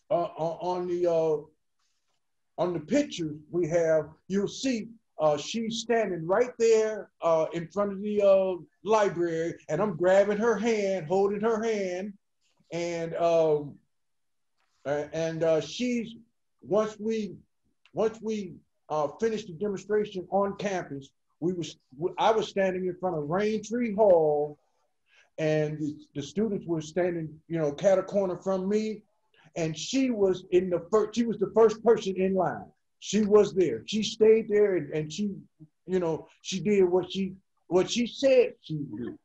uh, on the uh, on the pictures we have, you'll see uh, she's standing right there uh, in front of the uh, library, and I'm grabbing her hand, holding her hand, and um, and uh, she's once we once we uh, finished the demonstration on campus, we was I was standing in front of Raintree Hall, and the, the students were standing, you know, cat a corner from me, and she was in the first. She was the first person in line. She was there. She stayed there, and, and she, you know, she did what she what she said she would do.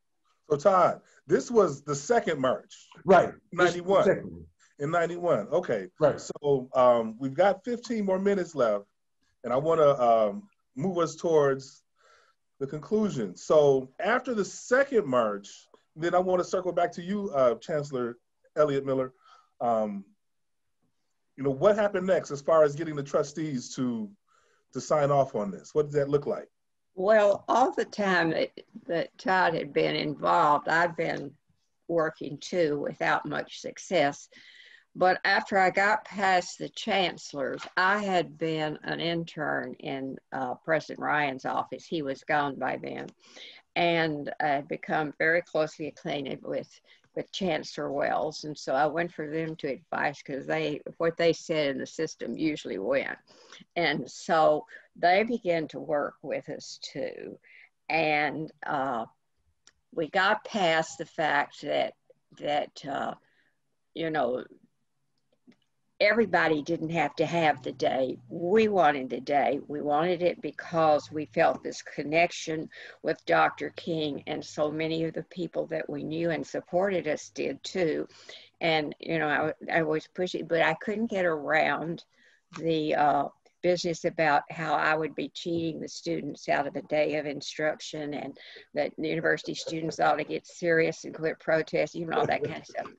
So Todd, this was the second march. Right. 91 in 91. Okay. Right. So um, we've got 15 more minutes left, and I want to um, move us towards the conclusion. So after the second march, then I want to circle back to you, uh, Chancellor Elliott Miller. Um, you know, what happened next as far as getting the trustees to to sign off on this? What did that look like? Well, all the time that, that Todd had been involved, I've been working too without much success. But after I got past the chancellors, I had been an intern in uh, President Ryan's office. He was gone by then. And I had become very closely acquainted with, with Chancellor Wells. And so I went for them to advice because they what they said in the system usually went. And so they began to work with us too. And uh, we got past the fact that that uh, you know everybody didn't have to have the day. We wanted the day. We wanted it because we felt this connection with Dr. King, and so many of the people that we knew and supported us did too. And, you know, I, I was pushing, but I couldn't get around the uh, business about how I would be cheating the students out of a day of instruction and that the university students ought to get serious and quit protesting and all that kind of stuff.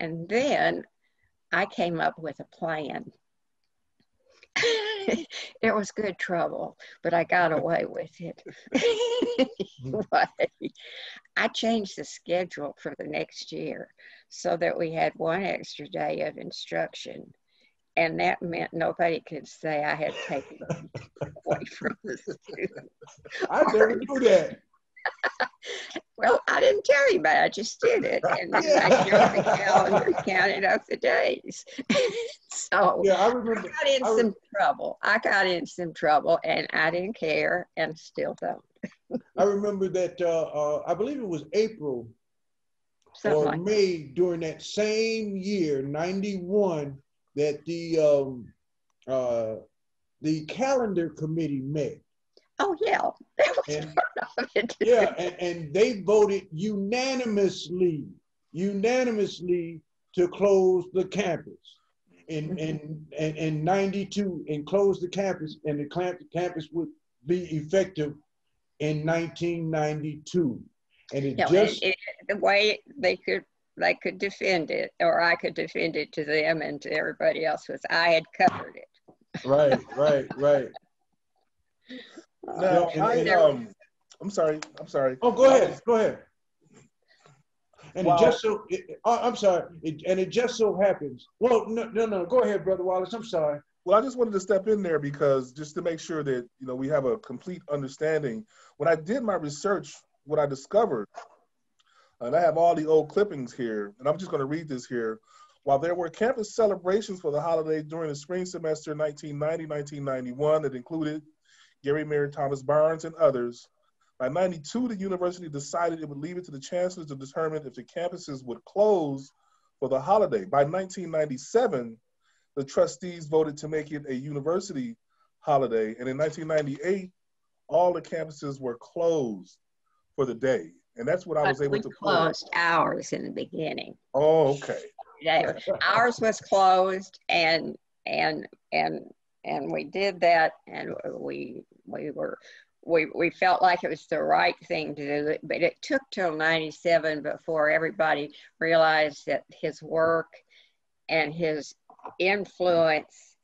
And then I came up with a plan. it was good trouble, but I got away with it. I changed the schedule for the next year so that we had one extra day of instruction. And that meant nobody could say I had taken away from the students. I never knew that. well, I didn't tell you, but I just did it. And then I the calendar, counted up the days. so yeah, I remember. I got in I some trouble. I got in some trouble and I didn't care and still don't. I remember that, uh, uh, I believe it was April Something or like May that. during that same year, 91, that the, um, uh, the calendar committee met Oh yeah, and, yeah, and, and they voted unanimously, unanimously to close the campus. In mm-hmm. in, in, in 92 and close the campus and the campus would be effective in 1992 and it just it, the way they could they could defend it or i could defend it to them and to everybody else was i had covered it. Right right right now, I, um, I'm sorry. I'm sorry. Oh, go ahead. Go ahead. And wow. it just so, it, uh, I'm sorry, it, and it just so happens. Well, no, no, no. Go ahead, brother Wallace. I'm sorry. Well, I just wanted to step in there because just to make sure that you know we have a complete understanding. When I did my research, what I discovered, and I have all the old clippings here, and I'm just going to read this here. While there were campus celebrations for the holiday during the spring semester 1990-1991 that included Gary Mayor, Thomas Barnes, and others. By 92, the university decided it would leave it to the chancellors to determine if the campuses would close for the holiday. By 1997, the trustees voted to make it a university holiday. And in 1998, all the campuses were closed for the day. And that's what I was able we to closed ours in the beginning. Oh, okay. Yeah, ours was closed and and and and we did that and we we were we, we felt like it was the right thing to do but it took till 97 before everybody realized that his work and his influence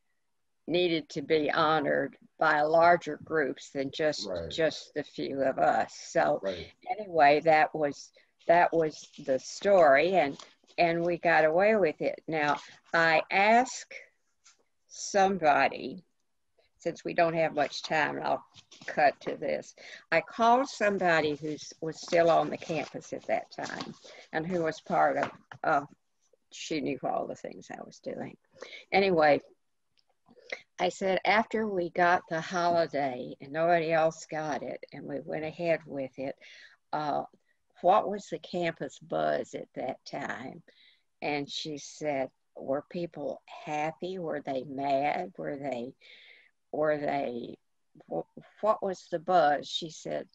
needed to be honored by larger groups than just right. just the few of us so right. anyway that was that was the story and and we got away with it now i asked somebody, since we don't have much time, I'll cut to this. I called somebody who was still on the campus at that time and who was part of, of she knew all the things I was doing. Anyway, I said, after we got the holiday and nobody else got it, and we went ahead with it, uh, what was the campus buzz at that time? And she said, were people happy? Were they mad? Were they, were they, what was the buzz? She said,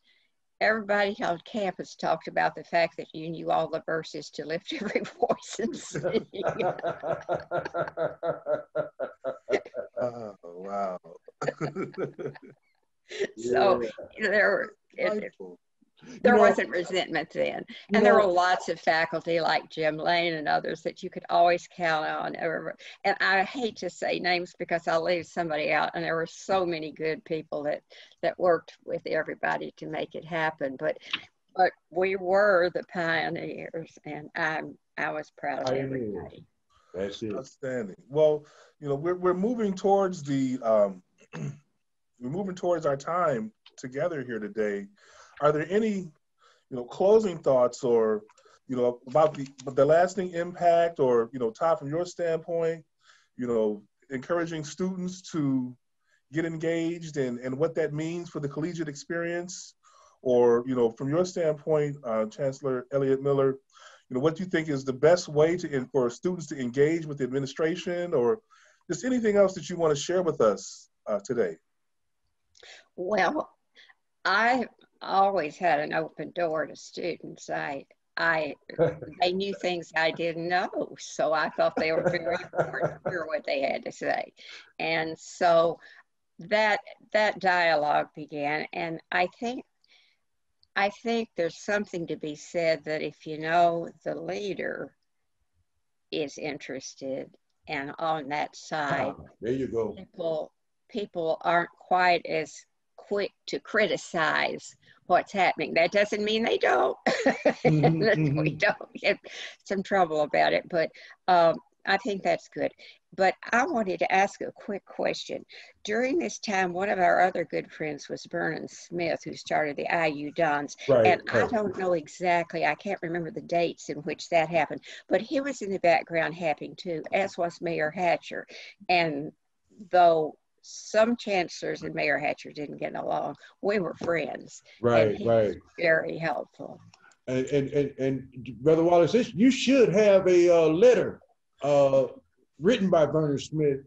everybody on campus talked about the fact that you knew all the verses to lift every voice and sing. oh, wow. so yeah. there, it, there know, wasn't resentment then. And know, there were lots of faculty like Jim Lane and others that you could always count on. And I hate to say names because I'll leave somebody out. And there were so many good people that, that worked with everybody to make it happen. But but we were the pioneers and I'm I was proud of everybody. That's it. Outstanding. Well, you know, we're we're moving towards the um we're moving towards our time together here today. Are there any, you know, closing thoughts or, you know, about the the lasting impact or, you know, Todd, from your standpoint, you know, encouraging students to get engaged and, and what that means for the collegiate experience? Or, you know, from your standpoint, uh, Chancellor Elliott Miller, you know, what do you think is the best way to for students to engage with the administration or just anything else that you want to share with us uh, today? Well, I always had an open door to students. I, I, they knew things I didn't know, so I thought they were very important to hear what they had to say, and so that that dialogue began. And I think, I think there's something to be said that if you know the leader is interested and on that side, ah, there you go. People, people aren't quite as quick to criticize what's happening. That doesn't mean they don't. mm-hmm. we don't get some trouble about it, but um, I think that's good. But I wanted to ask a quick question. During this time, one of our other good friends was Vernon Smith, who started the IU Dons. Right, and right. I don't know exactly, I can't remember the dates in which that happened, but he was in the background helping too, as was Mayor Hatcher. And though some chancellors and Mayor Hatcher didn't get along. We were friends. Right, right. very helpful. And, and, and, and, Brother Wallace, this, you should have a uh, letter uh, written by Vernon Smith.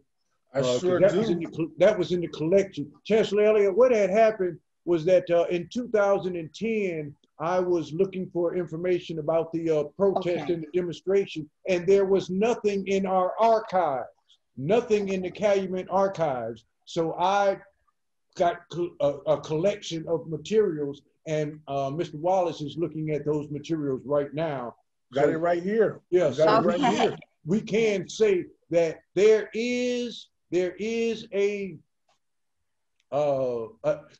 I uh, sure that do. Was in the, that was in the collection. Chancellor Elliott, what had happened was that uh, in 2010, I was looking for information about the uh, protest okay. and the demonstration, and there was nothing in our archive nothing in the Calumet archives. So I got a, a collection of materials, and uh, Mr. Wallace is looking at those materials right now. Got so, it right here. Yes, yeah, got okay. it right here. We can say that there is there is a, uh,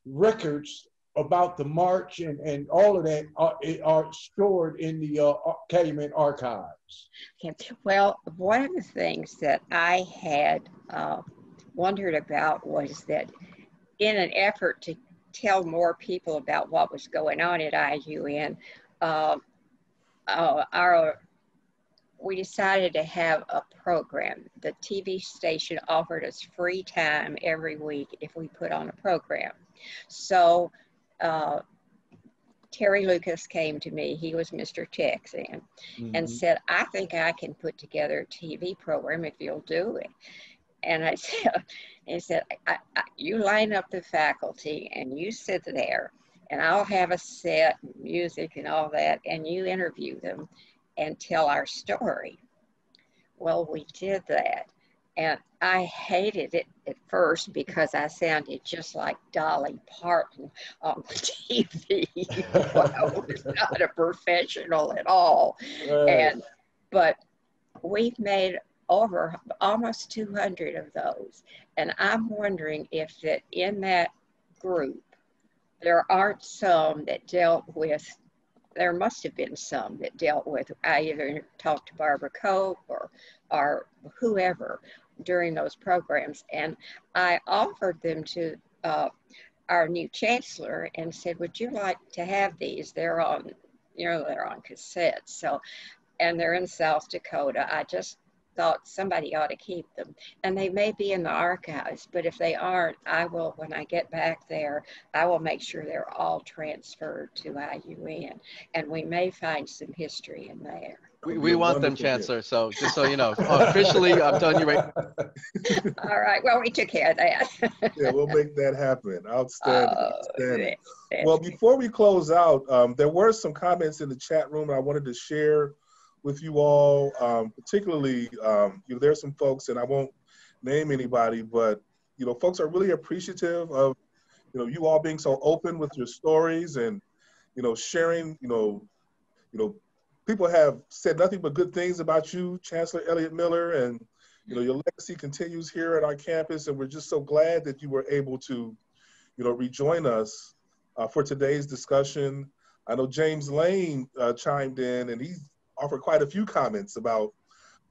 records about the march and, and all of that are, are stored in the uh, Calumet archives. Okay. Well, one of the things that I had uh, wondered about was that in an effort to tell more people about what was going on at IUN, uh, uh, our we decided to have a program. The TV station offered us free time every week if we put on a program. So uh, Terry Lucas came to me, he was Mr. Texan, mm-hmm. and said, I think I can put together a TV program if you'll do it. And I said, he said, I, I, you line up the faculty and you sit there and I'll have a set, music and all that, and you interview them and tell our story. Well, we did that. And I hated it at first because I sounded just like Dolly Parton on the TV. I was not a professional at all. Right. And but we've made over almost 200 of those. And I'm wondering if that in that group there aren't some that dealt with there must have been some that dealt with I either talked to Barbara Cope or or whoever during those programs. And I offered them to uh, our new chancellor and said, would you like to have these? They're on, you know, they're on cassette. So, and they're in South Dakota. I just thought somebody ought to keep them. And they may be in the archives, but if they aren't, I will, when I get back there, I will make sure they're all transferred to IUN. And we may find some history in there. We, we want them, Chancellor. So just so you know, officially, I'm telling you right. All right. Well, we took care of that. yeah, we'll make that happen. Outstanding. Oh, outstanding. Well, before we close out, um, there were some comments in the chat room I wanted to share with you all. Um, particularly, um, you know, there's some folks, and I won't name anybody, but you know, folks are really appreciative of you know you all being so open with your stories and you know, sharing, you know, you know, people have said nothing but good things about you, Chancellor Elliott Miller, and you know, your legacy continues here at our campus, and we're just so glad that you were able to, you know, rejoin us uh, for today's discussion. I know James Lane uh, chimed in, and he offered quite a few comments about,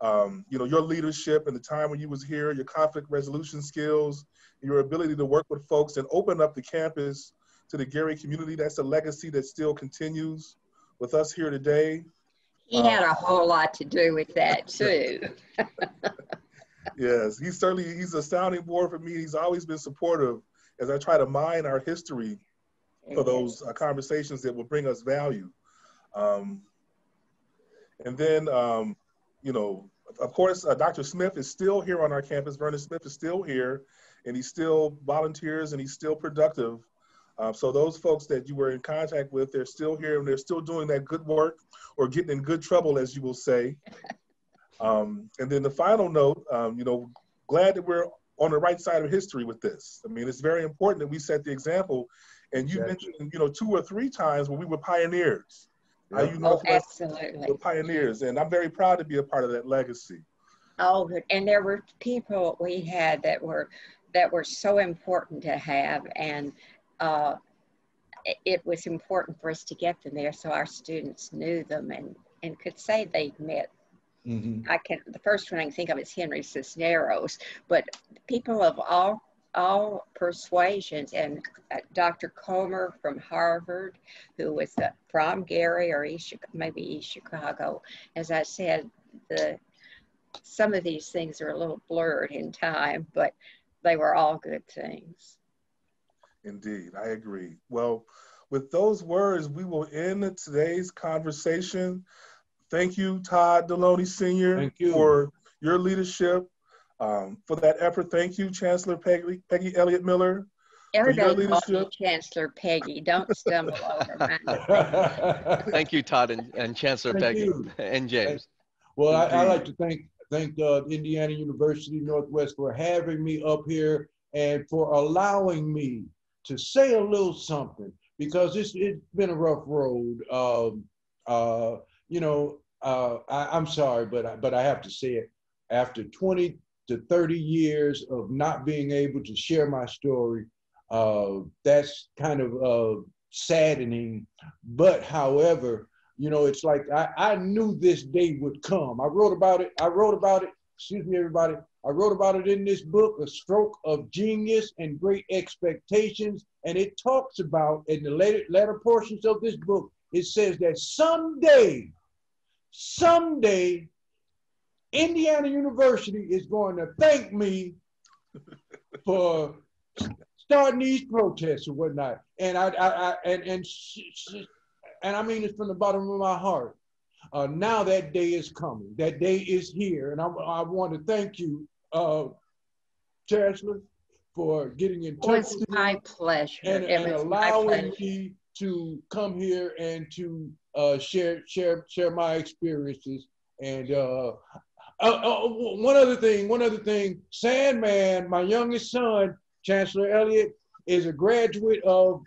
um, you know, your leadership and the time when you was here, your conflict resolution skills, your ability to work with folks and open up the campus to the Gary community. That's a legacy that still continues with us here today. He had a whole lot to do with that too. yes, he's certainly he's a sounding board for me. He's always been supportive as I try to mine our history for those uh, conversations that will bring us value. Um, and then, um, you know, of course, uh, Dr. Smith is still here on our campus. Vernon Smith is still here, and he still volunteers and he's still productive. Uh, so those folks that you were in contact with, they're still here and they're still doing that good work or getting in good trouble, as you will say. Um, and then the final note, um, you know, glad that we're on the right side of history with this. I mean, it's very important that we set the example. And you exactly. mentioned, you know, two or three times when we were pioneers. Yeah. you know, oh, absolutely. We're pioneers, and I'm very proud to be a part of that legacy. Oh, and there were people we had that were that were so important to have, and uh, it was important for us to get them there so our students knew them and, and could say they'd met Mm-hmm. I can the first one I can think of is Henry Cisneros, but people of all all persuasions and uh, Dr. Comer from Harvard, who was uh, from Gary or East, maybe East Chicago. As I said, the some of these things are a little blurred in time, but they were all good things. Indeed, I agree. Well, with those words, we will end today's conversation. Thank you, Todd Deloney Sr., you. for your leadership, um, for that effort. Thank you, Chancellor Peggy, Peggy Elliott Miller. Everybody calls me Chancellor Peggy. Don't stumble over Thank you, Todd and, and Chancellor thank Peggy you. and James. Well, I, I, like to thank thank uh, Indiana University Northwest for having me up here and for allowing me to say a little something because it's it's been a rough road. Um, uh, you know, uh, I, am sorry, but I, but I have to say it. After 20 to 30 years of not being able to share my story, uh, that's kind of uh, saddening. But however, you know, it's like I, I knew this day would come. I wrote about it. I wrote about it. Excuse me, everybody. I wrote about it in this book, A Stroke of Genius and Great Expectations. And it talks about, in the later, later portions of this book, it says that someday someday Indiana University is going to thank me for starting these protests and whatnot. And I, I, I and and and I mean it from the bottom of my heart. Uh, now that day is coming. That day is here, and I, I want to thank you, uh, Chancellor, for getting in touch. It was my pleasure. And, and allowing me to come here and to uh, share share share my experiences. And uh, uh, uh, one other thing, one other thing, Sandman, my youngest son, Chancellor Elliott, is a graduate of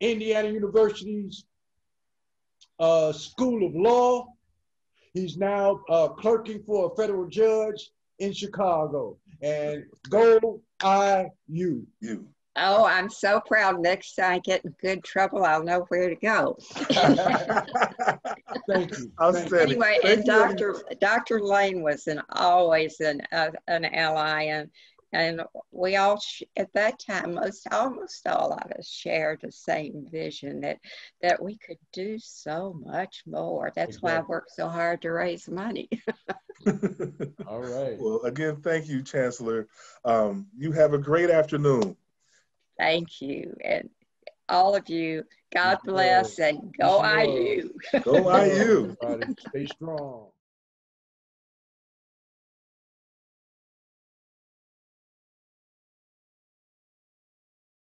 Indiana University's uh, School of Law. He's now uh, clerking for a federal judge in Chicago. And go I you. You. Oh, I'm so proud. Next time I get in good trouble, I'll know where to go. Thank you. Anyway, Thank and Dr. Dr. Lane was an always an uh, an ally, and and we all at that time, most almost all of us shared the same vision that that we could do so much more. That's exactly. why I worked so hard to raise money. all right. Well, again, thank you, Chancellor. Um, you have a great afternoon. Thank you. And all of you, God bless and go IU. Go IU. Stay strong.